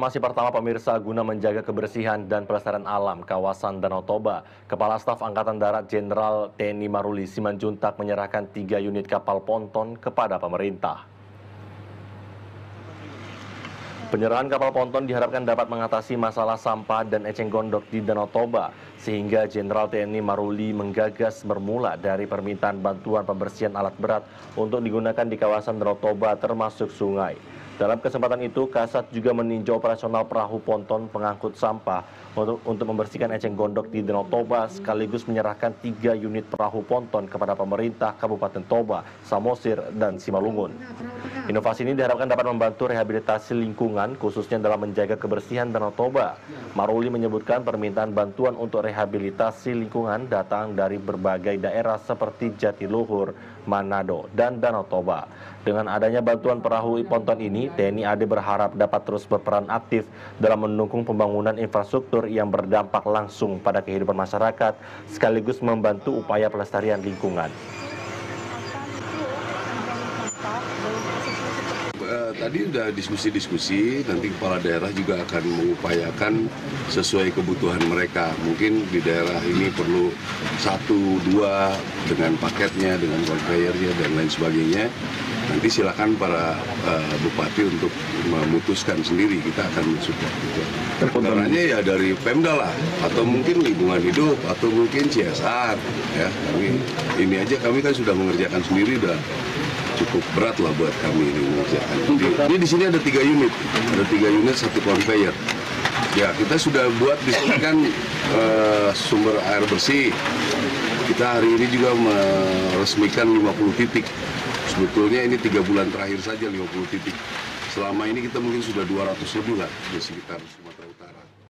Informasi pertama pemirsa guna menjaga kebersihan dan pelestarian alam kawasan Danau Toba, Kepala Staf Angkatan Darat Jenderal TNI Maruli Simanjuntak menyerahkan tiga unit kapal ponton kepada pemerintah. Penyerahan kapal ponton diharapkan dapat mengatasi masalah sampah dan eceng gondok di Danau Toba, sehingga Jenderal TNI Maruli menggagas bermula dari permintaan bantuan pembersihan alat berat untuk digunakan di kawasan Danau Toba termasuk sungai. Dalam kesempatan itu, Kasat juga meninjau operasional perahu ponton pengangkut sampah untuk, untuk membersihkan eceng gondok di Danau Toba sekaligus menyerahkan tiga unit perahu ponton kepada pemerintah Kabupaten Toba, Samosir, dan Simalungun. Inovasi ini diharapkan dapat membantu rehabilitasi lingkungan khususnya dalam menjaga kebersihan Danau Toba. Maruli menyebutkan permintaan bantuan untuk rehabilitasi lingkungan datang dari berbagai daerah seperti Jatiluhur, Manado, dan Danau Toba. Dengan adanya bantuan perahu ponton ini, TNI AD berharap dapat terus berperan aktif dalam mendukung pembangunan infrastruktur yang berdampak langsung pada kehidupan masyarakat, sekaligus membantu upaya pelestarian lingkungan. Uh, tadi sudah diskusi-diskusi, nanti kepala daerah juga akan mengupayakan sesuai kebutuhan mereka. Mungkin di daerah ini perlu satu, dua dengan paketnya, dengan conveyernya dan lain sebagainya nanti silakan para uh, bupati untuk memutuskan sendiri kita akan mensupport itu. Caranya ya dari Pemda lah atau mungkin lingkungan hidup atau mungkin CSR ya kami ini aja kami kan sudah mengerjakan sendiri udah cukup berat lah buat kami ini mengerjakan. Ini di sini ada tiga unit, ada tiga unit satu conveyor. Ya kita sudah buat di sini kan uh, sumber air bersih. Kita hari ini juga meresmikan 50 titik sebetulnya ini tiga bulan terakhir saja 50 titik. Selama ini kita mungkin sudah 200 lebih lah di sekitar Sumatera Utara.